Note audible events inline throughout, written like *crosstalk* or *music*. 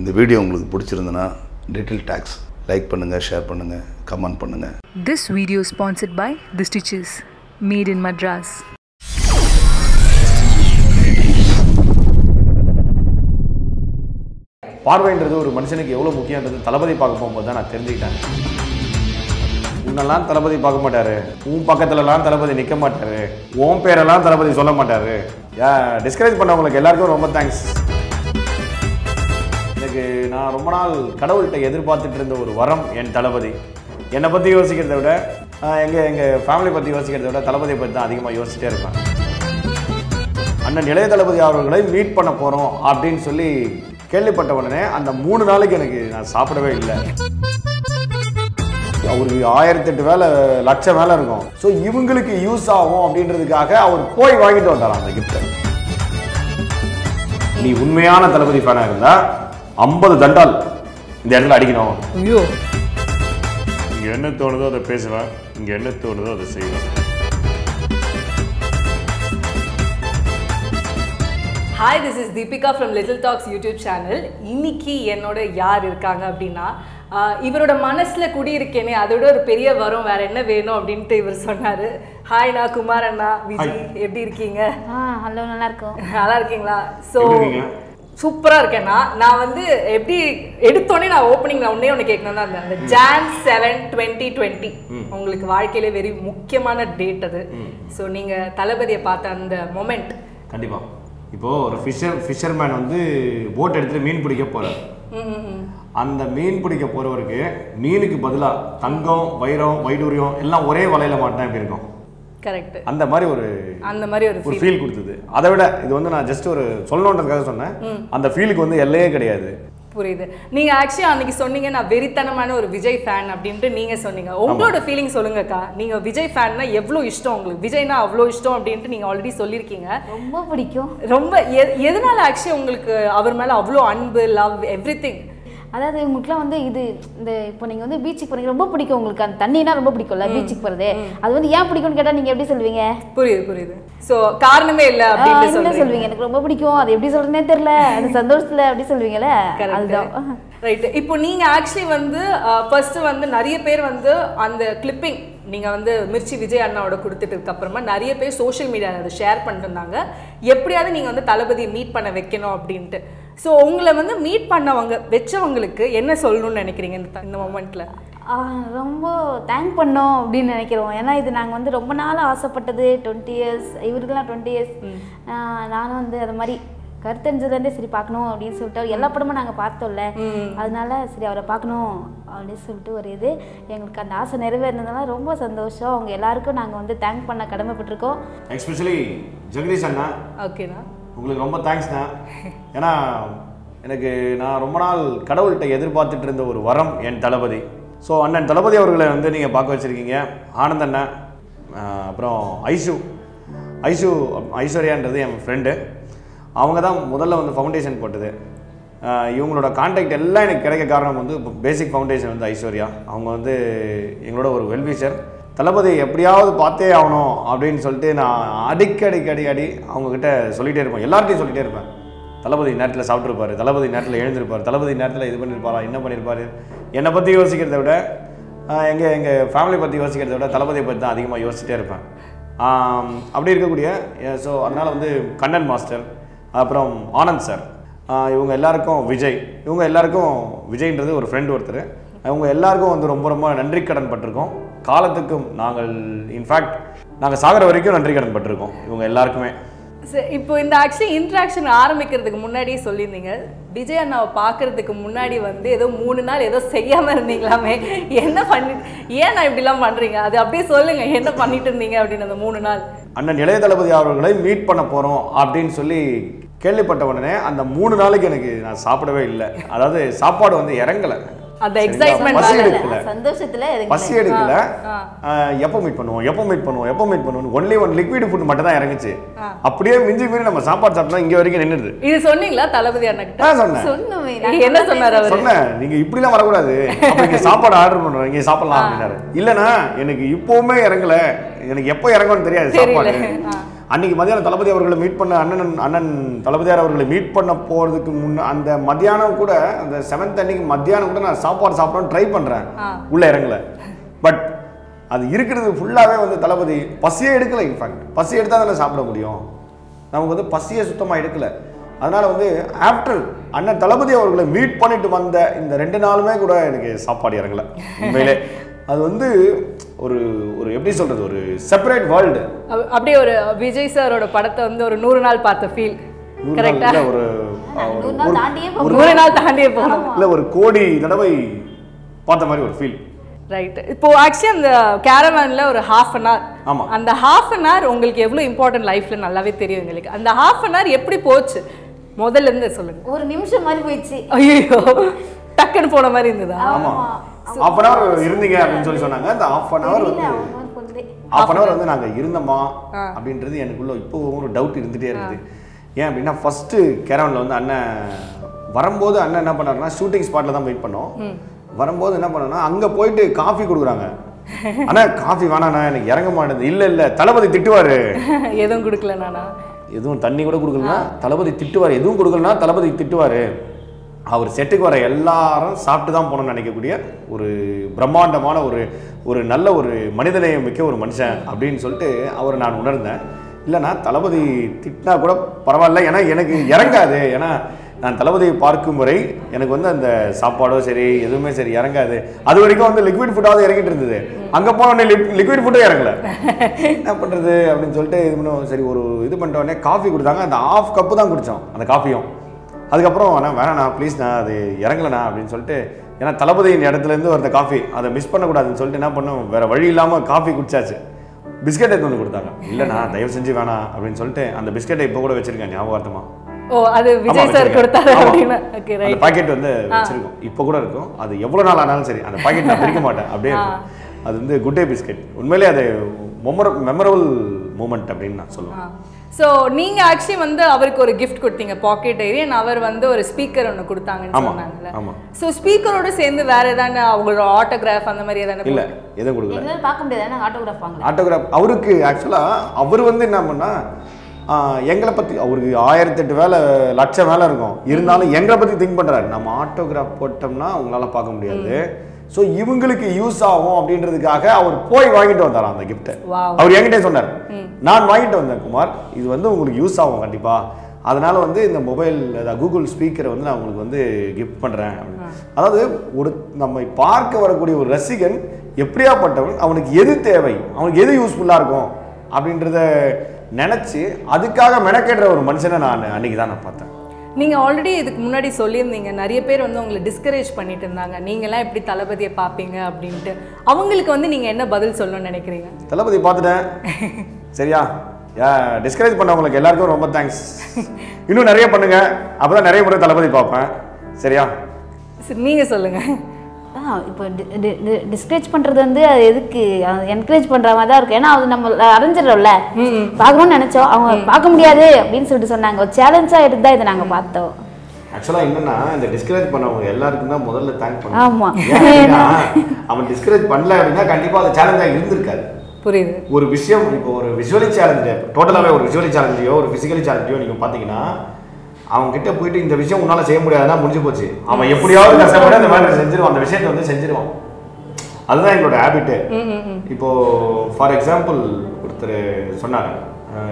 இந்த வீடியோ உங்களுக்கு பிடிச்சிருந்துன்னா டீட்டெயில் டேக்ஸ் லைக் பண்ணுங்கள் ஷேர் பண்ணுங்கள் கமெண்ட் பண்ணுங்கள் This video is sponsored by The Stitches, made in Madras. பார்வைன்றது ஒரு மனுஷனுக்கு எவ்வளோ முக்கியன்றது தளபதி பார்க்க போகும்போது தான் நான் தெரிஞ்சுக்கிட்டேன். உன்னெல்லாம் தளபதி பார்க்க மாட்டாரு. உன் பக்கத்துலலாம் தளபதி நிற்க மாட்டாரு. உன் பேரெல்லாம் தளபதி சொல்ல மாட்டாரு. டிஸ்கரேஜ் பண்ணவங்களுக்கு எல்லாருக்கும் ரொம்ப தேங்க்ஸ் எனக்கு நான் ரொம்ப நாள் கடவுள்கிட்ட எதிர்பார்த்துட்டு இருந்த ஒரு வரம் என் தளபதி. என்னை பற்றி யோசிக்கிறத விட எங்கள் எங்கள் ஃபேமிலி பற்றி யோசிக்கிறத விட தளபதியை பற்றி தான் அதிகமாக யோசிச்சிட்டே இருப்பேன். அண்ணன் இளைய தளபதி அவர்களை மீட் பண்ண போகிறோம் அப்படின்னு சொல்லி கேள்விப்பட்ட உடனே அந்த மூணு நாளைக்கு எனக்கு நான் சாப்பிடவே இல்லை. அவருக்கு ஆயிரத்தி எட்டு வேலை லட்சம் வேலை இருக்கும். ஸோ இவங்களுக்கு யூஸ் ஆகும் அப்படின்றதுக்காக அவர் போய் வாங்கிட்டு வந்தார் அந்த கிஃப்ட்டை நீ உண்மையான தளபதி ஃபேனாக இருந்தால் ஐம்பது தண்டால் இந்த இடத்துல அடிக்கணும். ஐயோ. இங்கே என்ன தோணுதோ அதை பேசுவேன் இங்கே என்ன தோணுதோ அதை செய்வேன் hi this is Deepika from little talks YouTube channel இன்னைக்கு என்னோட யார் இருக்காங்க அப்படின்னா இவரோட மனசுல குடியிருக்கேனே அதோட ஒரு பெரிய வரம் வேற என்ன வேணும் அப்படின்ட்டு இவர் சொன்னாரு. ஹாய் நான் குமார் அண்ணா. விஜய் எப்படி இருக்கீங்க? ஹலோ நல்லா இருக்கும். நல்லா இருக்கீங்களா? ஸோ எப்படி இருக்கீங்க? சூப்பரா இருக்கேன்னா நான் வந்து எப்படி எடுத்தோடனே நான் ஓப்பனிங் நான் ஒன்னே ஒன்று கேட்கணும் தான் அந்த ஜான் செவன் டுவெண்ட்டி டுவெண்ட்டி உங்களுக்கு வாழ்க்கையில வெரி முக்கியமான டேட் அது. ஸோ நீங்க தளபதியை பார்த்த அந்த மொமெண்ட் கண்டிப்பாக இப்போ ஒரு ஃபிஷர் ஃபிஷர்மேன் வந்து போட் எடுத்துட்டு மீன் பிடிக்க போறார். அந்த மீன் பிடிக்க போறவருக்கு மீனுக்கு பதிலாக தங்கம் வைரம் வைடூரியம் எல்லாம் ஒரே வலையில மாட்டினா எப்படி இருக்கும். கரெக்ட் அந்த மாதிரி ஒரு அந்த மாதிரி ஒரு. ஃபீல் கொடுத்தது. அதை விட இது வந்து நான் ஜஸ்ட் ஒரு சொல்லணுன்றதுக்காக சொன்னேன். அந்த ஃபீலுக்கு வந்து எல்லையே கிடையாது. புரியுது. நீங்க ஆக்சுவலி அன்னைக்கு சொன்னீங்க நான் வெறித்தனமான ஒரு விஜய் ஃபேன் அப்படின்ட்டு நீங்க சொன்னீங்க. உங்களோட ஃபீலிங் சொல்லுங்கக்கா. நீங்க விஜய் ஃபேன்னா எவ்வளோ இஷ்டம் உங்களுக்கு? விஜய்னா அவ்வளோ இஷ்டம் அப்படின்ட்டு நீங்க ஆல்ரெடி சொல்லியிருக்கீங்க. ரொம்ப பிடிக்கும். ரொம்ப எ- எதனால ஆக்சுவலி உங்களுக்கு அவர் மேல அவ்வளோ அன்பு லவ் எவ்ரி அதாவது உங்களுக்குலாம் வந்து இது இந்த இப்போ நீங்கள் வந்து பீச்சுக்கு போறீங்க ரொம்ப பிடிக்கும் உங்களுக்கு. அந்த தண்ணினா ரொம்ப பிடிக்கும்ல பீச்சுக்கு போகிறது அது வந்து ஏன் பிடிக்கும்னு கேட்டால் நீங்கள் எப்படி சொல்லுவீங்க? புரியுது புரியுது. சோ காரணமே இல்ல சொல்றீங்க. சொல்வீங்க எனக்கு ரொம்ப பிடிக்கும். அது எப்படி சொல்றதுனே தெரியல. அந்த *laughs* சந்தோஷத்துல அப்படி சொல்வீங்கல்ல அதுதான். ரைட் இப்போ நீங்க ஆக்சுவலி வந்து ஃபர்ஸ்ட் வந்து நிறைய பேர் வந்து அந்த கிளிப்பிங் நீங்க வந்து மிர்ச்சி விஜய் அண்ணாவோட கொடுத்துட்டதுக்கு அப்புறமா நிறைய பேர் சோஷியல் மீடியாவில் அதை ஷேர் பண்ணிருந்தாங்க எப்படியாவது நீங்க வந்து தளபதியை மீட் பண்ண வைக்கணும் அப்படின்ட்டு. ஸோ உங்களை வந்து மீட் பண்ணவங்க வச்சவங்களுக்கு என்ன சொல்லணும்னு நினைக்கிறீங்க இந்த இந்த மொமெண்ட்ல ஆ, ரொம்ப தேங்க் பண்ணோம் அப்படின்னு நினைக்கிறோம். ஏன்னா இது நாங்கள் வந்து ரொம்ப நாள் ஆசைப்பட்டது டுவெண்ட்டி இயர்ஸ் இவருக்கெல்லாம் டுவெண்ட்டி இயர்ஸ் நானும் வந்து அது மாதிரி கருத்தறிஞ்சதுலேருந்தே சரி பார்க்கணும் அப்படின்னு சொல்லிட்டு எல்லா படமும் நாங்கள் பார்த்தோம்ல. அதனால சரி அவரை பார்க்கணும் அப்படின்னு சொல்லிட்டு ஒரு இது. எங்களுக்கு அந்த ஆசை நிறைவேறினதுனால ரொம்ப சந்தோஷம். அவங்க எல்லாருக்கும் நாங்கள் வந்து தேங்க் பண்ண கடமைப்பட்டிருக்கோம். எஸ்பெஷலி ஜெகதீஷ் அண்ணா. ஓகேண்ணா உங்களுக்கு ரொம்ப தேங்க்ஸ்ண்ணா ஏன்னா எனக்கு நான் ரொம்ப நாள் கடவுள்கிட்ட எதிர்பார்த்துட்டு இருந்த ஒரு வரம் என் தளபதி. ஸோ அண்ணன் தளபதி அவர்களை வந்து நீங்கள் பார்க்க வச்சுருக்கீங்க. ஆனந்த் அண்ணன் அப்புறம் ஐஷு ஐஷு ஐஸ்வர்யான்றது என் ஃப்ரெண்டு அவங்க தான் முதல்ல வந்து ஃபவுண்டேஷன் போட்டது. இவங்களோட கான்டாக்ட் எல்லாம் எனக்கு கிடைக்க காரணம் வந்து இப்போ பேசிக் ஃபவுண்டேஷன் வந்து ஐஸ்வர்யா. அவங்க வந்து எங்களோட ஒரு வெல்விஷர் தளபதி எப்படியாவது பார்த்தே ஆகணும் அப்படின்னு சொல்லிட்டு நான் அடிக்கடி அடி அடி அவங்கக்கிட்ட சொல்லிகிட்டே இருப்பேன். எல்லார்ட்டையும் சொல்லிகிட்டே இருப்பேன். தளபதி நேரத்தில் சாப்பிட்ருப்பாரு தளபதி நேரத்தில் எழுந்திருப்பார் தளபதி நேரத்தில் இது பண்ணியிருப்பாரா என்ன பண்ணியிருப்பாரு என்னை பற்றி யோசிக்கிறத விட எங்கள் எங்கள் ஃபேமிலி பற்றி யோசிக்கிறத விட தளபதியை பற்றி தான் அதிகமாக யோசிச்சுட்டே இருப்பேன். அப்படி இருக்கக்கூடிய ஸோ அதனால் வந்து கண்ணன் மாஸ்டர் அப்புறம் ஆனந்த் சார் இவங்க எல்லாருக்கும் விஜய் இவங்க எல்லாருக்கும் விஜய்ன்றது ஒரு ஃப்ரெண்ட் ஒருத்தர். அவங்க எல்லாருக்கும் வந்து ரொம்ப ரொம்ப நன்றி கடன் பட்டிருக்கோம். காலத்துக்கும் நாங்கள் இன்ஃபேக்ட் நாங்கள் சாகிற வரைக்கும் நன்றி கடன் பட்டிருக்கோம். இவங்க எல்லாருக்குமே. இப்போ இந்த ஆக்சுவலி இன்ட்ராக்ஷன் ஆரம்பிக்கிறதுக்கு முன்னாடியே சொல்லியிருந்தீங்க. விஜய் அண்ணாவை பார்க்கறதுக்கு முன்னாடி வந்து ஏதோ மூணு நாள் ஏதோ செய்யாம இருந்தீங்களாமே. என்ன பண்ணி ஏன் நான் இப்படிலாம் பண்றீங்க? அது அப்படியே சொல்லுங்க என்ன பண்ணிட்டு இருந்தீங்க அப்படின்னு அந்த மூணு நாள். அண்ணன் இளைய தளபதி அவர்களை மீட் பண்ண போகிறோம் அப்படின்னு சொல்லி கேள்விப்பட்ட உடனே அந்த மூணு நாளைக்கு எனக்கு நான் சாப்பிடவே இல்லை. அதாவது சாப்பாடு வந்து இறங்கலை. அந்த. எடுக்கல. சந்தோஷத்துல பசி எடுக்கல. எப்போ மீட் பண்ணுவோம்? எப்போ மீட் பண்ணுவோம்? எப்போ மீட் பண்ணுவோம் ஒன்லி ஒன் லிக்விட் ஃபுட் மட்டும் தான் இறங்குச்சு அப்படியே மிஞ்சி மீறி நம்ம சாப்பாடு சாப்பிட்டா இங்க வரைக்கும் நின்னுது இது சொன்னீங்களா தளபதி அண்ணா சொன்னேன். சொன்னோமே. என்ன சொன்னார் அவரு? சொன்னேன். நீங்க இப்படிலாம் வரக்கூடாது. அப்ப இங்க சாப்பாடு ஆர்டர் பண்றோம் இங்க சாப்பிடலாம் அப்படின்னாரு. இல்லனா எனக்கு இப்பவுமே இறங்கல. எனக்கு எப்போ இறங்கும்னு தெரியாது. சாப்பாடு. அன்னைக்கு மதியானம் தளபதி அவர்களை மீட் பண்ண அண்ணன் அண்ணன் தளபதியார் அவர்களை மீட் பண்ண போகிறதுக்கு முன்ன அந்த மத்தியானம் கூட அந்த செவன்த் அன்னைக்கு மத்தியானம் கூட நான் சாப்பாடு சாப்பிடணும்னு ட்ரை பண்ணுறேன் உள்ளே இறங்கல. பட் அது இருக்கிறது ஃபுல்லாகவே வந்து தளபதி பசியே எடுக்கல இன்ஃபேக்ட் பசி எடுத்தால் தானே சாப்பிட முடியும். நமக்கு வந்து பசியே சுத்தமாக எடுக்கல. அதனால் வந்து ஆஃப்டர் அண்ணன் தளபதி அவர்களை மீட் பண்ணிட்டு வந்த இந்த ரெண்டு நாளுமே கூட எனக்கு சாப்பாடு இறங்கல உண்மையிலே. அது வந்து ஒரு ஒரு எப்படி சொல்கிறது ஒரு செப்பரேட் வேர்ல்டு அப்- அப்படியே ஒரு விஜய் சாரோட படத்தை வந்து ஒரு நூறு நாள் பார்த்த ஃபீல் நூறு கரெக்டா நாள் இல்ல, ஒரு நூறு நாள் தாண்டியே போகணும். இல்லை ஒரு கோடி தடவை பார்த்த மாதிரி ஒரு ஃபீல் ரைட் இப்போ ஆக்சுவலி அந்த கேரவேன்ல ஒரு ஹாஃப் அன் ஹவர். அந்த ஹாஃப் அன் ஹவர் உங்களுக்கு எவ்வளவு இம்பார்ட்டன்ட் லைஃப்ல நல்லாவே தெரியும் எங்களுக்கு. அந்த ஹாஃப் அன் ஹவர் எப்படி போச்சு? முதல்ல இருந்து சொல்லுங்க. ஒரு நிமிஷம் மாதிரி போயிடுச்சு. ஐயோ டக்குன்னு போன மாதிரி இருந்ததா? ஆமாம் ஹாஃப் அன் ஹவர் இருந்தீங்க அப்படின்னு சொல்லி சொன்னாங்க. அந்த ஹாஃப் அன் தெரியல, வந்து ஹாஃப் அன் ஹவர் வந்து நாங்கள் இருந்தோமா அப்படின்றது எனக்குள்ள இப்போ ஒரு டவுட் இருந்துகிட்டே இருக்குது. ஏன் அப்படின்னா ஃபஸ்ட்டு கேரவனில் வந்து அண்ணன் வரும்போது அண்ணன் என்ன பண்ணாருன்னா ஷூட்டிங் ஸ்பாட்டில் தான் வெயிட் பண்ணோம். வரும்போது என்ன பண்ணோம்னா அங்கே போயிட்டு காஃபி கொடுக்குறாங்க. அண்ணா காஃபி வேணாண்ணா எனக்கு இறங்க மாட்டேங்குது. இல்லை இல்லை தளபதி திட்டுவார். எதுவும் கொடுக்கல நானா? எதுவும் தண்ணி கூட கொடுக்கலனா தளபதி திட்டுவார். எதுவும் கொடுக்கலனா தளபதி திட்டுவார். அவர் செட்டுக்கு வர எல்லாரும் சாப்பிட்டு தான் போகணும்னு நினைக்கக்கூடிய ஒரு பிரம்மாண்டமான ஒரு ஒரு நல்ல ஒரு மனிதநேயம் மிக்க ஒரு மனுஷன் அப்படின்னு சொல்லிட்டு அவரை நான் உணர்ந்தேன். இல்லைனா தளபதி திட்டினா கூட பரவாயில்ல ஏன்னா எனக்கு இறங்காது. ஏன்னா நான் தளபதியை பார்க்கும் முறை எனக்கு வந்து அந்த சாப்பாடோ சரி எதுவுமே சரி இறங்காது. அது வரைக்கும் வந்து லிக்விட் ஃபுட்டாவது இறங்கிட்டு இருந்தது. அங்கே போனோடனே லிக்விட் ஃபுட்டும் இறங்கல. என்ன பண்ணுறது அப்படின்னு சொல்லிட்டு இது பண்ணுவோம் சரி ஒரு இது பண்ணிட்டோடனே காஃபி கொடுத்தாங்க. அந்த ஆஃப் கப்பு தான் குடித்தோம் அந்த காஃபியும் அதுக்கப்புறம் அண்ணா வேணாண்ணா ப்ளீஸ்ண்ணா அது இறங்கலண்ணா அப்படின்னு சொல்லிட்டு ஏன்னா தளபதியின் இடத்துலேருந்து வந்த காஃபி அதை மிஸ் பண்ணக்கூடாதுன்னு சொல்லிட்டு என்ன பண்ணோம் வேறு வழி இல்லாமல் காஃபி குடிச்சாச்சு. பிஸ்கெட் எடுத்து வந்து கொடுத்தாங்க. இல்லைண்ணா தயவு செஞ்சு வேணாம் அப்படின்னு சொல்லிட்டு அந்த பிஸ்கெட்டை இப்போ கூட வச்சிருக்கேன் ஞாபகார்த்தமா. ஓ அது விஜய் சார். கொடுத்தாரு ஆமா. அப்படின்னு ஓகே அந்த ரைட் பாக்கெட் வந்து வச்சிருக்கோம். இப்போ கூட இருக்கும். அது எவ்வளோ நாள் ஆனாலும் சரி அந்த பாக்கெட் நான் பிரிக்க மாட்டேன். அப்படியே அது வந்து குட் டே பிஸ்கெட் உண்மையிலே அது மெமர மெமரபிள் மூமெண்ட் அப்படின்னு நான் சொல்லுவேன். ஸோ நீங்க ஆக்சுவலி வந்து அவருக்கு ஒரு கிஃப்ட் கொடுத்தீங்க பாக்கெட் ஏரியன் அவர் வந்து ஒரு ஸ்பீக்கர் ஒன்று கொடுத்தாங்கன்னு சொன்னாங்கல்ல. ஸோ ஸ்பீக்கரோட சேர்ந்து வேற ஏதாவது அவங்களோட ஆட்டோகிராஃப் அந்த மாதிரி ஏதாவது இல்லை எதுவும் கொடுக்கல. பார்க்க முடியாது ஏன்னா ஆட்டோகிராஃப் ஆட்டோகிராஃப் அவருக்கு ஆக்சுவலாக அவர் வந்து என்ன பண்ணா ஆஹ், எங்களை பற்றி அவருக்கு ஆயிரத்தெட்டு வேலை லட்சம் வேலை இருக்கும். இருந்தாலும் எங்களை பற்றி திங்க் பண்ணுறாரு நம்ம ஆட்டோகிராஃப் போட்டோம்னா அவங்களால பார்க்க முடியாது. ஸோ இவங்களுக்கு யூஸ் ஆகும் அப்படின்றதுக்காக அவர் போய் வாங்கிட்டு வந்தாராம் அந்த கிஃப்ட்டை. அவர் என்கிட்டே சொன்னார் நான் வாங்கிட்டு வந்தேன் குமார் இது வந்து உங்களுக்கு யூஸ் ஆகும் கண்டிப்பா. அதனால வந்து இந்த மொபைல் கூகுள் ஸ்பீக்கரை வந்து நான் உங்களுக்கு வந்து கிஃப்ட் பண்றேன். அப்படின்னு. அதாவது ஒரு நம்மை பார்க்க வரக்கூடிய ஒரு ரசிகன் எப்படியாப்பட்டவன் அவனுக்கு எது தேவை அவனுக்கு எது யூஸ்ஃபுல்லா இருக்கும் அப்படின்றத நினைச்சு அதுக்காக மெனக்கேடுற ஒரு மனுஷனை நான் அன்னைக்கு தான் நான் பார்த்தேன். நீங்க ஆல்ரெடி இதுக்கு முன்னாடி சொல்லியிருந்தீங்க. நிறைய பேர் வந்து உங்களை டிஸ்கரேஜ் பண்ணிட்டு இருந்தாங்க. நீங்களாம் எப்படி தளபதியை பார்ப்பீங்க அப்படின்ட்டு. அவங்களுக்கு வந்து நீங்க என்ன பதில் சொல்லணும்னு நினைக்கிறீங்க? தளபதி பார்த்துட்டேன். சரியா? டிஸ்கரேஜ் பண்ணவங்களுக்கு எல்லாருக்கும் ரொம்ப தேங்க்ஸ் இன்னும் நிறைய பண்ணுங்க. அப்பதான் நிறைய முறை தளபதி பார்ப்பேன். சரியா? சரி, நீங்க சொல்லுங்க. ஆ இப்போ டிஸ்கரேஜ் பண்ணுறது வந்து அது எதுக்கு? என்கரேஜ் பண்ணுற மாதிரி தான் இருக்கும். ஏன்னா அது நம்ம அரைஞ்சிடறோம்ல பார்க்கணும்னு நினச்சோம். அவங்க பார்க்க முடியாது அப்படின்னு சொல்லிட்டு சொன்னாங்க. ஒரு சேலஞ்சாக தான் இதை நாங்கள் பார்த்தோம். ஆக்சுவலாக என்னன்னா இந்த டிஸ்கரேஜ் பண்ணவங்க எல்லாருக்கும் தான் முதல்ல தேங்க் ஆமா. பண்ணணும் *laughs* அவன் டிஸ்கரேஜ் பண்ணல அப்படின்னா கண்டிப்பாக அது சேலஞ்சாக இருந்திருக்காது. புரியுது. ஒரு விஷயம் இப்போ ஒரு விஷுவலி சேலஞ்சு டோட்டலாகவே ஒரு விஷுவலி சேலஞ்சையோ ஒரு ஃபிசிக்கலி சேலஞ்சையோ நீங்கள் பார்த்தீங்கன்னா அவங்க கிட்ட போயிட்டு இந்த விஷயம் உன்னால செய்ய முடியாதுன்னா முடிஞ்சு போச்சு. அவன் எப்படியாவது கஷ்டப்பட்டு அந்த வேலையை செஞ்சிருவான். அந்த விஷயத்தை வந்து செஞ்சிருவான். அதுதான் எங்களோட ஹேபிட்டு இப்போ ஃபார் எக்ஸாம்பிள் ஒருத்தர் சொன்னாங்க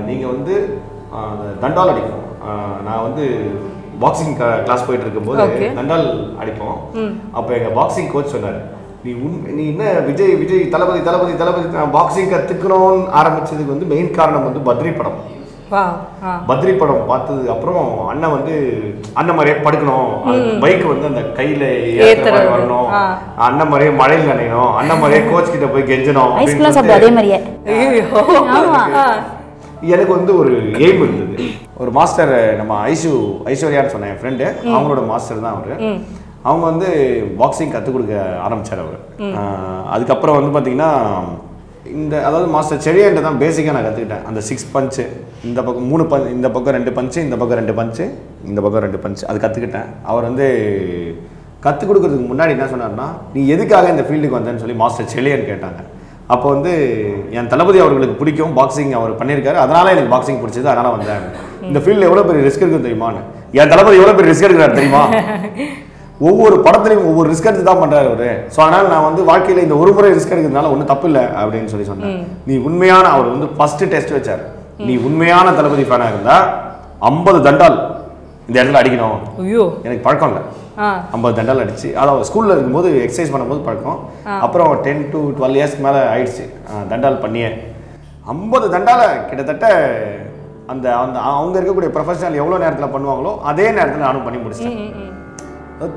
நீங்க வந்து தண்டால் அடிக்கணும் நான் வந்து பாக்ஸிங் கிளாஸ் போயிட்டு இருக்கும்போது. தண்டால் அடிப்போம். அப்போ எங்க பாக்ஸிங் கோச் சொன்னார் நீ உன் நீ என்ன விஜய் விஜய் தளபதி தளபதி தளபதி பாக்ஸிங் கத்துக்கணும்னு ஆரம்பிச்சதுக்கு வந்து மெயின் காரணம் வந்து பத்ரி படம். பத்ரி படம் பார்த்ததுக்கு அப்புறம் அண்ணன் வந்து அண்ணன் மாதிரியே படுக்கணும். பைக் வந்து அந்த கையில ஏத்துற மாதிரி. வரணும். அண்ணன் மாதிரியே மழையில் நனையணும் அண்ணன் மாதிரியே கோச் கிட்ட போய் கெஞ்சணும் அதே மாதிரியே. எனக்கு வந்து ஒரு எய்ம் இருந்தது. ஒரு மாஸ்டர் நம்ம ஐஷு ஐஸ்வர்யான்னு சொன்னேன் என் ஃப்ரெண்டு அவங்களோட மாஸ்டர் தான் அவரு. அவங்க வந்து பாக்ஸிங் கற்றுக் கொடுக்க ஆரம்பிச்சார் அவர். அதுக்கப்புறம் வந்து பார்த்தீங்கன்னா இந்த அதாவது மாஸ்டர் செடியன்ட்டு தான் பேசிக்காக நான் கற்றுக்கிட்டேன் அந்த சிக்ஸ் பஞ்சு இந்த பக்கம் மூணு பஞ்ச் இந்த பக்கம் ரெண்டு பஞ்சு இந்த பக்கம் ரெண்டு பஞ்சு இந்த பக்கம் ரெண்டு பஞ்சு அது கற்றுக்கிட்டேன் அவர் வந்து கற்றுக் கொடுக்குறதுக்கு முன்னாடி என்ன சொன்னார்னா நீ எதுக்காக இந்த ஃபீல்டுக்கு வந்தேன்னு சொல்லி மாஸ்டர் செலியன் கேட்டாங்க. அப்போ வந்து என் தளபதி அவர்களுக்கு பிடிக்கும். பாக்ஸிங் அவர் பண்ணியிருக்காரு. அதனால எனக்கு பாக்ஸிங் பிடிச்சது. அதனால வந்தேன். இந்த ஃபீல்டில் எவ்வளோ பெரிய ரிஸ்க் இருக்குன்னு தெரியுமான்னு? என் தளபதி எவ்வளோ பெரிய ரிஸ்க் எடுக்கிறார் தெரியுமா? *laughs* ஒவ்வொரு படத்துலையும் ஒவ்வொரு ரிஸ்க் எடுத்து தான் பண்றாரு அவரு. ஸோ அதனால நான் வந்து வாழ்க்கையில இந்த ஒரு முறை ரிஸ்க் எடுக்கிறதுனால ஒன்றும் தப்பு இல்லை அப்படின்னு சொல்லி சொன்னேன். நீ உண்மையான அவர் வந்து ஃபர்ஸ்ட் டெஸ்ட் வச்சார். நீ உண்மையான தளபதி ஃபேனா இருந்தா ஐம்பது தண்டால் இந்த இடத்துல அடிக்கணும். ஐயோ. எனக்கு பழக்கம் இல்லை. ஐம்பது தண்டால் அடிச்சு அதாவது ஸ்கூலில் இருக்கும்போது எக்ஸசைஸ் பண்ணும்போது பழக்கம். அப்புறம் டென் டு டுவெல் இயர்ஸ்க்கு மேலே ஆயிடுச்சு. தண்டால் பண்ணியே. ஐம்பது தண்டால கிட்டத்தட்ட அந்த அந்த அவங்க இருக்கக்கூடிய ப்ரொஃபஷனல் எவ்வளோ நேரத்தில் பண்ணுவாங்களோ அதே நேரத்தில் நானும் பண்ணி முடிச்சிட்டேன்.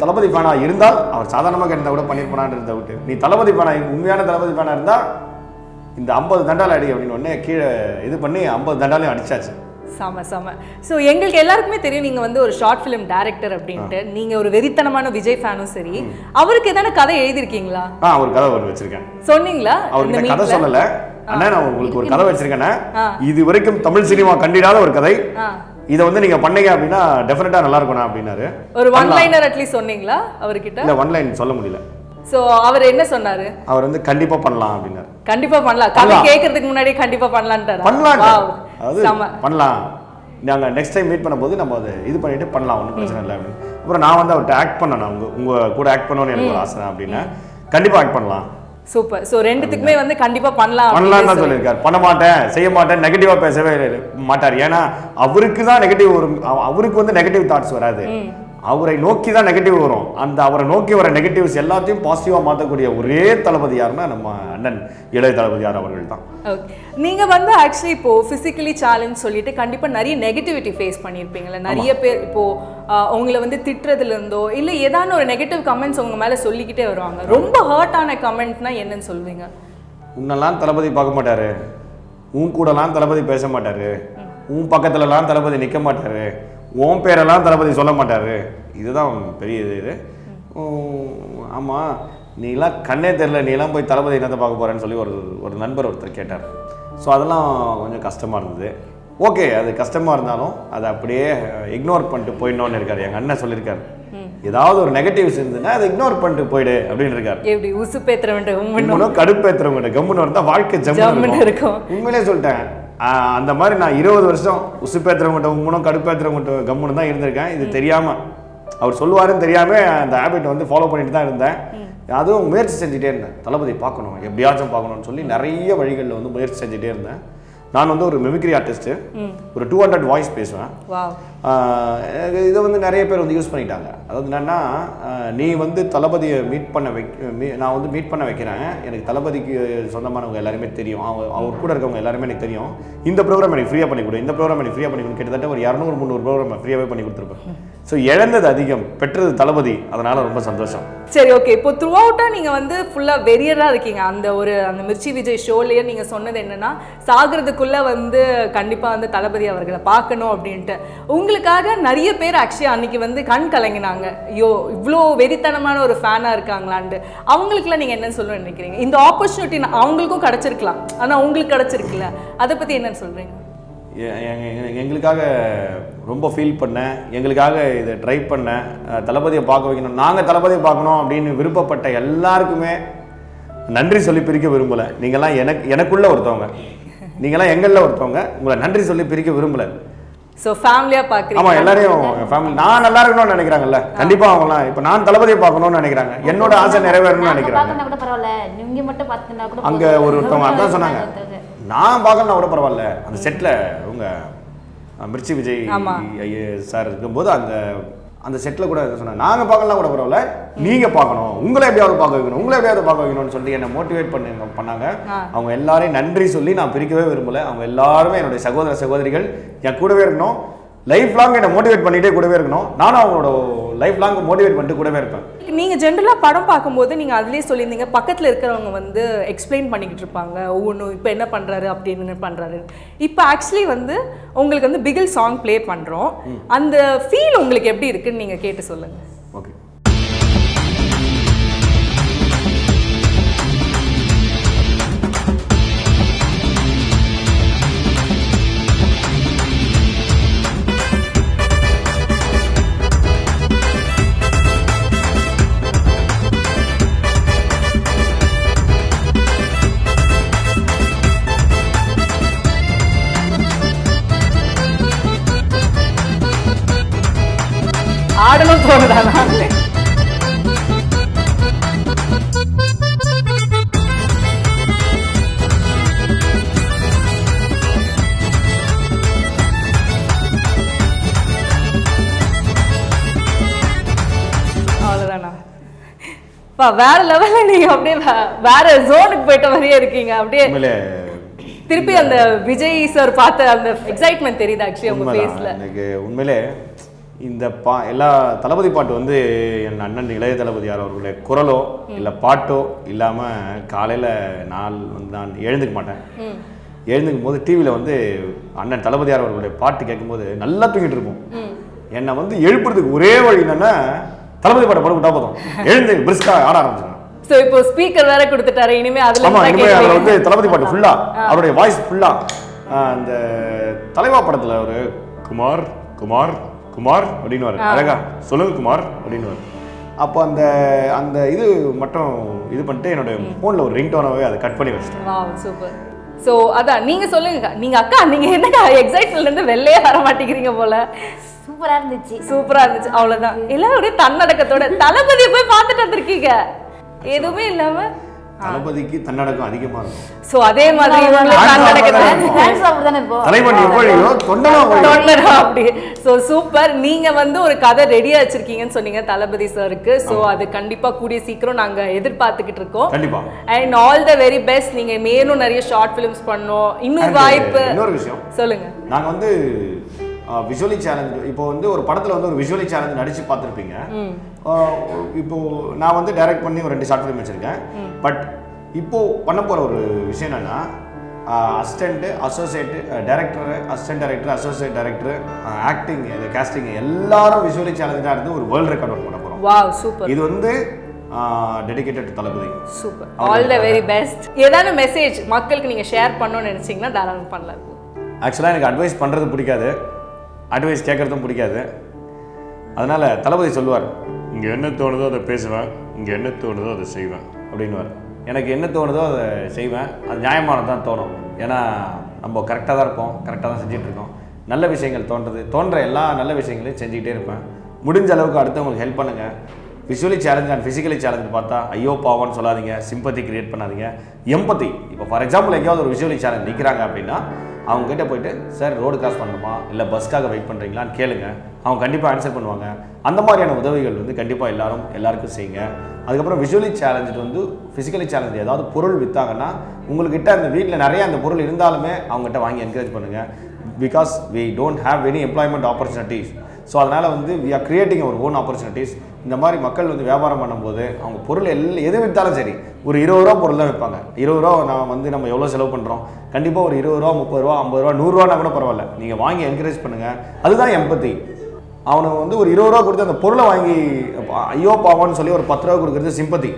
தளபதி ஃபேனா இருந்தால் அவர் சாதாரணமாக இருந்தால் கூட பண்ணியிருப்பானான்றத விட்டு. நீ தளபதி ஃபேனா உண்மையான தளபதி ஃபேனா இருந்தால் இந்த ஐம்பது தண்டால் அடி அப்படின்னு உடனே கீழே இது பண்ணி ஐம்பது தண்டாலையும் அடிச்சாச்சு. செம செம. ஸோ எங்களுக்கு எல்லாருக்குமே தெரியும் நீங்க வந்து ஒரு ஷார்ட் ஃபிலிம் டைரக்டர் அப்படின்ட்டு. நீங்க ஒரு வெறித்தனமான விஜய் ஃபேனும் சரி. அவருக்கு எதான கதை எழுதியிருக்கீங்களா? ஆ ஒரு கதை ஒன்று வச்சிருக்கேன். சொன்னீங்களா? அவர்கிட்ட கதை சொல்லல. அண்ணா நான் உங்களுக்கு ஒரு கதை வச்சிருக்கேண்ணே. இது வரைக்கும் தமிழ் சினிமா கண்டிடாத ஒரு கதை. இதை வந்து நீங்க பண்ணீங்க அப்படின்னா டெஃபினட்டா நல்லா இருக்கும்ண்ணா அப்படின்னாரு. ஒரு ஒன் லைனர் அட்லீஸ்ட் சொன்னீங்களா அவர்கிட்ட? இல்ல ஒன் லைன் சொல்ல முடியல. ஸோ அவர் என்ன சொன்னாரு? அவர் வந்து கண்டிப்பா பண்ணலாம் அப்படின்னாரு. கண்டிப்பா பண்ணலாம். கதை பண்ணலாம். கேட்கறதுக்கு முன்னாடி கண்டிப்பா பண்ணலான்ட்டாரா? பண்ணலாம் செம. பண்ணலாம். நாங்க நெக்ஸ்ட் டைம் மீட் பண்ணும்போது நம்ம அதை இது பண்ணிட்டு பண்ணலாம் ஒன்றும் பிரச்சனை இல்லை அப்படின்னு. அப்புறம் நான் வந்து அவர்கிட்ட ஆக்ட் பண்ணணும் உங்க உங்க கூட ஆக்ட் பண்ணணும்னு எனக்கு ஒரு ஆசை அப்படின்னு. கண்டிப்பா ஆக்ட் பண்ணலாம். சூப்பர் ஸோ ரெண்டுத்துக்குமே வந்து கண்டிப்பா பண்ணலாம் பண்ணலாம் அப்படின்னு தான் சொல்லி- சொல்லியிருக்காரு. பண்ண மாட்டேன் செய்ய மாட்டேன் நெகட்டிவா பேசவே மாட்டார். ஏன்னா அவருக்கு தான் நெகட்டிவ் அவ- அவருக்கு வந்து நெகட்டிவ் தாட்ஸ் வராது. அவரை நோக்கி தான் நெகட்டிவ் வரும். அந்த அவரை நோக்கி வர நெகட்டிவ்ஸ் எல்லாத்தையும் பாசிட்டிவா மாற்றக்கூடிய ஒரே தளபதி யாருன்னா நம்ம அண்ணன் இளைய தளபதியார் அவர்கள் தான் ஓகே நீங்க வந்து ஆக்சுவலி இப்போ பிசிக்கலி சேலஞ்ச் சொல்லிட்டு கண்டிப்பா நிறைய நெகட்டிவிட்டி ஃபேஸ் பண்ணியிருப்பீங்கல்ல நிறைய பேர் இப்போ ஆஹ், உங்களை வந்து திட்டுறதுல இருந்தோ இல்ல ஏதான ஒரு நெகட்டிவ் கமெண்ட்ஸ் உங்க மேல சொல்லிக்கிட்டே வருவாங்க. ரொம்ப ஹர்ட் ஆன கமெண்ட்னா என்னன்னு சொல்வீங்க உன்னெல்லாம் தளபதி பார்க்க மாட்டாரு. உன் கூடலாம் தளபதி பேச மாட்டாரு. உன் பக்கத்துலலாம் தளபதி நிற்க மாட்டாரு. உன் பேரெல்லாம் தளபதி சொல்ல மாட்டாரு. இதுதான் பெரிய இது இது. உம், ஆமா. நீலாம் கண்ணே தெரில நீலாம் போய் தளபதி என்னத்தை பார்க்க போறேன்னு சொல்லி ஒரு ஒரு நண்பர் ஒருத்தர் கேட்டார். ஸோ அதெல்லாம் கொஞ்சம் கஷ்டமா இருந்தது. ஓகே அது கஷ்டமா இருந்தாலும் அதை அப்படியே இக்னோர் பண்ணிட்டு போயிடணும்னு இருக்காரு. எங்க அண்ணன் சொல்லியிருக்காரு. ஏதாவது ஒரு நெகட்டிவ்ஸ் இருந்ததுன்னா அதை இக்னோர் பண்ணிட்டு போயிடு அப்படின்னு இருக்காரு. எப்படி உசு பேத்துறவன்ட்டு உம்முன்னு இன்னும் கடுப்பேத்துறவங்க கம்முன்னு இருந்தா வாழ்க்கை ஜம்முன்னு இருக்கும். உண்மையிலே சொல்லிட்டேன். அந்த மாதிரி நான் இருபது வருஷம் உசுப்பேத்துறவங்கிட்ட உம்முனும் கடுப்பேத்துறவங்கிட்ட கம்முன்னு தான் இருந்திருக்கேன். இது தெரியாம அவர் சொல்லுவாருன்னு தெரியாம அந்த ஹேபிட் வந்து ஃபாலோ பண்ணிட்டு தான் இருந்தேன். அதுவும் முயற்சி செஞ்சுட்டே இருந்தேன். தளபதி பார்க்கணும் எப்படியாச்சும் பார்க்கணும்னு சொல்லி நிறைய வழிகளில் வந்து முயற்சி செஞ்சுட்டே இருந்தேன். நான் வந்து ஒரு மிமிக்ரி ஆர்டிஸ்ட்டு ஒரு டூ ஹண்ட்ரட் வாய்ஸ் பேசுவேன். இதை வந்து நிறைய பேர் வந்து யூஸ் பண்ணிட்டாங்க. அதாவது என்னென்னா நீ வந்து தளபதியை மீட் பண்ண வை மீ- நான் வந்து மீட் பண்ண வைக்கிறேன். எனக்கு தளபதிக்கு சொந்தமானவங்க எல்லாருமே தெரியும். அவங்க அவர் கூட இருக்கவங்க எல்லாருமே எனக்கு தெரியும். இந்த ப்ரோக்ராம் எனக்கு ஃப்ரீயாக பண்ணி கொடு இந்த ப்ரோக்ராம் எனக்கு ஃப்ரீயாக பண்ணி கொடு கிட்டத்தட்ட ஒரு இரநூறு முந்நூறு ப்ரோக்ராம் ஃப்ரீயாகவே பண்ணி கொடுத்துருப்பேன். ஸோ இழந்தது அதிகம். பெற்றது தளபதி. அதனால ரொம்ப சந்தோஷம். சரி ஓகே இப்போ த்ரூ அவுட்டாக நீங்கள் வந்து ஃபுல்லாக வெறியராக இருக்கீங்க. அந்த ஒரு அந்த மிர்ச்சி விஜய் ஷோலேயே நீங்கள் சொன்னது என்னென்னா சாகிறதுக்குள்ளே வந்து கண்டிப்பாக வந்து தளபதி அவர்களை பார்க்கணும் அப்படின்ட்டு. உங்களுக்காக நிறைய பேர் ஆக்சுவலி அன்னைக்கு வந்து கண் கலங்கினாங்க. ஐயோ இவ்வளோ வெறித்தனமான ஒரு ஃபேனாக இருக்காங்களான்ட்டு. அவங்களுக்குலாம் நீங்க என்ன சொல்ல நினைக்கிறீங்க? இந்த ஆப்பர்ச்சுனிட்டி அவங்களுக்கும் கிடைச்சிருக்கலாம். ஆனா உங்களுக்கு கிடச்சிருக்குல்ல. அதை பத்தி என்னன்னு சொல்றீங்க? எங்களுக்காக ரொம்ப ஃபீல் பண்ணேன். எங்களுக்காக இதை ட்ரை பண்ணேன். தளபதியை பார்க்க வைக்கணும். நாங்கள் தளபதியை பார்க்கணும் அப்படின்னு விருப்பப்பட்ட எல்லாருக்குமே நன்றி சொல்லி பிரிக்க விரும்பலை. நீங்கள்லாம் எனக்கு எனக்குள்ள ஒருத்தவங்க. நீங்களாம் எங்களில் ஒருத்தவங்க. உங்களை நன்றி சொல்லி பிரிக்க விரும்பலை. ஸோ ஃபேமிலியா ஆமா பாக்குறீங்க எல்லாரையும் ஃபேமிலி நான் நல்லா இருக்கணும்னு நினைக்கிறாங்கல்ல. கண்டிப்பா அவங்களாம் இப்போ நான் தளபதியை பார்க்கணும்னு நினைக்கிறாங்க. என்னோட ஆசை நிறைவேறணும்னு நினைக்கிறாங்க. பார்க்கணும்னா கூட பரவாயில்ல. நீங்க மட்டும் பார்த்துனா கூட அங்க. ஒரு ஒருத்தவங்க அதான் சொன்னாங்க. நான் பார்க்கலனா கூட பரவாயில்ல. அந்த செட்ல உங்க மிர்ச்சி விஜய் ஆமா. சார் இருக்கும்போது அந்த அந்த செட்ல கூட சொன்னாங்க. நாங்க பார்க்கலாம் கூட பரவாயில்ல. நீங்க பார்க்கணும். உங்களை எப்படியாவது பார்க்க வைக்கணும். உங்களை எப்படியாவது பார்க்க வைக்கணும்னு சொல்லி என்னை மோட்டிவேட் பண்ணி பண்ணாங்க. அவங்க எல்லாரையும் நன்றி சொல்லி நான் பிரிக்கவே விரும்பல. அவங்க எல்லாருமே என்னுடைய சகோதர சகோதரிகள் என் கூடவே இருக்கணும். லைஃப் லாங் என்னை மோட்டிவேட் பண்ணிட்டே கூடவே இருக்கணும். நானும் அவங்களோட லைஃப் லாங் மோட்டிவேட் பண்ணிட்டு கூடவே இருப்பேன். நீங்க ஜென்ரலா படம் பார்க்கும்போது நீங்க அதுலயே சொல்லியிருந்தீங்க பக்கத்துல இருக்கிறவங்க வந்து எக்ஸ்பிளைன் பண்ணிக்கிட்டு இருப்பாங்க ஒவ்வொன்றும் இப்போ என்ன பண்றாரு அப்படின்னு பண்றாரு. இப்போ ஆக்சுவலி வந்து உங்களுக்கு வந்து பிகில் சாங் ப்ளே பண்றோம். அந்த ஃபீல் உங்களுக்கு எப்படி இருக்குன்னு நீங்க கேட்டு சொல்லுங்க. Malalangit. வேற லெவல்ல நீங்க அப்படியே வேற ஜோனுக்கு போயிட்ட மாதிரியே இருக்கீங்க. அப்படியே திருப்பி அந்த விஜய் சார் பார்த்த அந்த எக்ஸைட்மெண்ட் தெரியுது ஆக்சுவலி உங்க ஃபேஸ்ல எனக்கு உண்மையிலே இந்த பா எல்லா தளபதி பாட்டு வந்து என் அண்ணன் இளைய தளபதியார் அவர்களுடைய குரலோ இல்லை பாட்டோ இல்லாமல் காலையில் நாள் வந்து நான் எழுந்துக்க மாட்டேன். எழுந்துக்கும் போது டிவியில் வந்து அண்ணன் தளபதியார் அவர்களுடைய பாட்டு கேட்கும்போது நல்லா தூங்கிட்டு இருப்போம். என்னை வந்து எழுப்புறதுக்கு ஒரே வழி என்னன்னா தளபதி பாட்டை போட்டு விட்டா போதும். *laughs* எழுந்து பிரிஸ்கா ஆட ஆரம்பிச்சிடும் சோ இப்போ ஸ்பீக்கர் வேற கொடுத்துட்டாரு இனிமே அதுல ஆமா இனிமே அதுல வந்து. தளபதி பாட்டு ஃபுல்லா அவருடைய வாய்ஸ் ஃபுல்லா அந்த தலைவா படத்துல ஒரு குமார் குமார் குமார் அப்படின்னு வரும் அழகா சொல்லுங்க குமார் அப்படின்னு வரும் அப்போ அந்த அந்த இது மட்டும் இது பண்ணிட்டு என்னோட ஃபோனில் ஒரு ரிங்டோனாவே அதை கட் பண்ணி வச்சிட்டேன். Wow super. சோ அதான் நீங்க சொல்லுங்க நீங்க அக்கா நீங்க என்னக்கா எக்ஸைட்மெண்ட்ல இருந்து வெளியே வர மாட்டேங்கிறீங்க போல. சூப்பராக இருந்துச்சு. சூப்பரா இருந்துச்சு அவ்வளவுதான். எல்லாரும் அப்படியே தன்னடக்கத்தோட தளபதியை போய் பார்த்துட்டு வந்திருக்கீங்க. எதுவுமே இல்லாம தளபதிக்கு தன்னடக்கம் அதிகமா இருக்கும். சோ அதே மாதிரி அப்படி. So super. நீங்க வந்து ஒரு கதை ரெடியா வச்சிருக்கீங்கன்னு சொன்னீங்க தளபதி சாருக்கு ஸோ அது கண்டிப்பா கூடிய சீக்கிரம் நாங்க எதிர்பார்த்துக்கிட்டு இருக்கோம். கண்டிப்பா. And all the very best நீங்க மேலும் நிறைய ஷார்ட் ஃபிலிம்ஸ் பண்ணோம் இன்னொரு வாய்ப்பு. இன்னொரு விஷயம். சொல்லுங்க. நாங்க வந்து விஷுவலி சேலஞ்ச் இப்போ வந்து ஒரு படத்துல வந்து ஒரு விஷுவலி சேலஞ்ச் நடிச்சு பார்த்துருப்பீங்க. இப்போ நான் வந்து டைரக்ட் பண்ணி ஒரு ரெண்டு ஷார்ட் ஃபிலிம் வச்சிருக்கேன். பட் இப்போ பண்ண போற ஒரு விஷயம் என்னன்னா assistant associate director assistant director associate director acting இது கேஸ்டிங் எல்லாரும் விஷுவலி சேலஞ்சாக இருந்து ஒரு வேர்ல்ட் ரெக்கார்ட் ஒர்க் பண்ண போகிறோம் சூப்பர் இது வந்து dedicated Thalapathy. Super all the very best ஏதாவது மெசேஜ் மக்களுக்கு நீங்க ஷேர் பண்ணணும்னு நினைச்சீங்கன்னா தாராளம் பண்ணலாம். ஆக்சுவலாக எனக்கு அட்வைஸ் பண்ணுறது பிடிக்காது. அட்வைஸ் கேட்குறதும் பிடிக்காது. அதனால் தளபதி சொல்லுவார். இங்கே என்ன தோணுதோ அதை பேசுவேன் இங்கே என்ன தோணுதோ அதை செய்வேன் அப்படின்னுவார். எனக்கு என்ன தோணுதோ அதை செய்வேன் அது நியாயமானது தான் தோணும். ஏன்னா நம்ம கரெக்டாக தான் இருப்போம் கரெக்டாக தான் செஞ்சுட்டு இருக்கோம். நல்ல விஷயங்கள் தோன்றது தோன்ற எல்லா நல்ல விஷயங்களையும் செஞ்சுக்கிட்டே இருப்பேன். முடிஞ்ச அளவுக்கு அடுத்தவங்களுக்கு ஹெல்ப் பண்ணுங்கள் visually challenge and physically challenge பார்த்தா ஐயோ பாவான்னு சொல்லாதீங்க சிம்பத்தி கிரியேட் பண்ணாதீங்க எம்பத்தி இப்போ ஃபார் எக்ஸாம்பிள் எங்கேயாவது ஒரு விஷுவலி சேலஞ்ச் நிற்கிறாங்க அப்படின்னா அவங்க கிட்ட போயிட்டு சார் ரோடு கிராஸ் பண்ணணுமா? இல்லை பஸ்க்காக வெயிட் பண்ணுறீங்களான்னு கேளுங்க. அவங்க கண்டிப்பாக ஆன்சர் பண்ணுவாங்க. அந்த மாதிரியான உதவிகள் வந்து கண்டிப்பாக எல்லாரும் எல்லாருக்கும் செய்யுங்க. அதுக்கப்புறம் விஷுவலி சேலஞ்சு வந்து ஃபிசிக்கலி சேலஞ்சு ஏதாவது பொருள் விற்றாங்கன்னா உங்கள்கிட்ட அந்த வீட்டில் நிறைய அந்த பொருள் இருந்தாலுமே அவங்ககிட்ட வாங்கி என்கரேஜ் பண்ணுங்கள் because we don't have any employment opportunities so அதனால் வந்து வி ஆர் கிரியேட்டிங் ஒரு ஓன் ஆப்பர்ச்சுனிட்டிஸ் இந்த மாதிரி மக்கள் வந்து வியாபாரம் பண்ணும்போது அவங்க பொருள் எல்லாம் எது விற்றாலும் சரி ஒரு இருபது ரூபா பொருள் தான் விற்பாங்க. இருபது ரூபா நான் வந்து நம்ம எவ்வளோ செலவு பண்ணுறோம் கண்டிப்பாக ஒரு இருபது ரூபா முப்பது ரூபா ஐம்பது ரூபா நூறுரூவானா கூட பரவாயில்ல. நீங்கள் வாங்கி என்கரேஜ் பண்ணுங்கள் அதுதான் எம்பத்தி அவனுக்கு வந்து ஒரு இருபது ரூபா கொடுத்து அந்த பொருளை வாங்கி ஐயோ பாவான்னு சொல்லி ஒரு பத்து ரூபா கொடுக்குறது சிம்பத்தி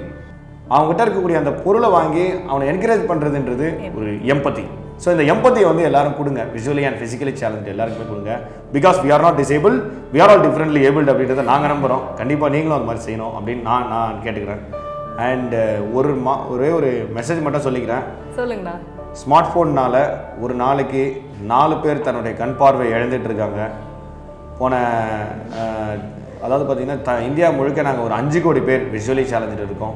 அவங்ககிட்ட இருக்கக்கூடிய அந்த பொருளை வாங்கி அவனை என்கரேஜ் பண்ணுறதுன்றது ஒரு எம்பத்தி ஸோ இந்த எம்பத்தியை வந்து எல்லாரும் கொடுங்க. விஷுவலி அண்ட் ஃபிசிக்கலி சேலஞ்ச் எல்லாருக்குமே கொடுங்க. Because we are not disable we are all differently abled அப்படின்றத நாங்கள் நம்புகிறோம் கண்டிப்பாக நீங்களும் அது மாதிரி செய்யணும் அப்படின்னு நான் நான் கேட்டுக்கிறேன். அண்ட் ஒரு மா ஒரே ஒரு மெசேஜ் மட்டும் சொல்லிக்கிறேன். சொல்லுங்கண்ணா. ஸ்மார்ட் ஃபோன்னால் ஒரு நாளைக்கு நாலு பேர் தன்னுடைய கண் பார்வை இழந்துட்டு இருக்காங்க. போன அதாவது பார்த்தீங்கன்னா த இந்தியா முழுக்க நாங்கள் ஒரு அஞ்சு கோடி பேர் விஷுவலி சேலஞ்சிட்டு இருக்கோம்.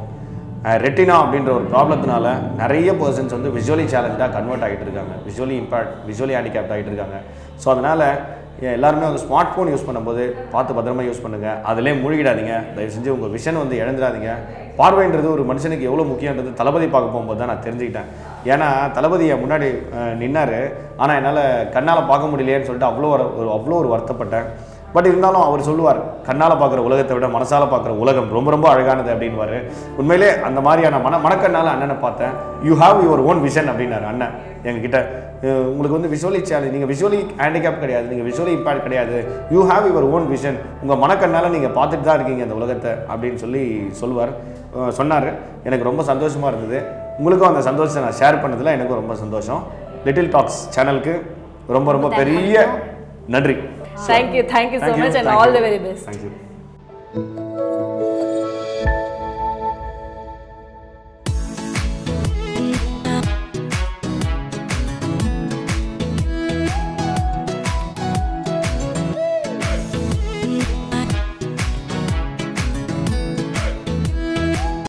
ரெட்டினா அப்படின்ற ஒரு ப்ராப்ளத்தினால நிறைய பர்சன்ஸ் வந்து விஷுவலி சேலஞ்சாக கன்வெர்ட் ஆகிட்டு இருக்காங்க. விஜுவலி இம்பேக்ட் விஜுவலி ஹேண்டிகேப்ட் ஆகிட்டு இருக்காங்க. ஸோ அதனால் எல்லாருமே வந்து ஸ்மார்ட் ஃபோன் யூஸ் பண்ணும்போது பார்த்து பத்திரமா யூஸ் பண்ணுங்கள் அதிலே மூழ்கிடாதீங்க. தயவு செஞ்சு உங்கள் விஷன் வந்து இழந்துடாதீங்க. பார்வைன்றது ஒரு மனுஷனுக்கு எவ்வளோ முக்கியன்றது தளபதி பார்க்க போகும்போது தான் நான் தெரிஞ்சுக்கிட்டேன். ஏன்னா தளபதியை முன்னாடி நின்னார். ஆனால் என்னால் கண்ணால் பார்க்க முடியலையேன்னு சொல்லிட்டு அவ்வளோ ஒரு- அவ்வளோ ஒரு வருத்தப்பட்டேன். பட் இருந்தாலும் அவர் சொல்லுவார் கண்ணால் பார்க்குற உலகத்தை விட மனசால பார்க்குற உலகம் ரொம்ப ரொம்ப அழகானது அப்படின்வாரு உண்மையிலே அந்த மாதிரியான மன மனக்கண்ணால் அண்ணனை பார்த்தேன். You have your own vision அப்படின்னாரு அண்ணன் எங்ககிட்ட உங்களுக்கு வந்து விஷுவலி சேலஞ்ச் நீங்கள் விஷுவலி ஹேண்டிகேப் கிடையாது நீங்கள் விஷுவலி இம்பேக்ட் கிடையாது. You have your own vision உங்கள் மனக்கண்ணால் நீங்கள் பார்த்துட்டு தான் இருக்கீங்க அந்த உலகத்தை அப்படின்னு சொல்லி சொல்லுவார் சொன்னார். எனக்கு ரொம்ப சந்தோஷமாக இருந்தது. உங்களுக்கும் அந்த சந்தோஷத்தை நான் ஷேர் பண்ணதில் எனக்கும் ரொம்ப சந்தோஷம். லிட்டில் டாக்ஸ் சேனலுக்கு ரொம்ப ரொம்ப பெரிய நன்றி. Thank you. Thank you so thank much you. and thank all you. the very best. Thank you.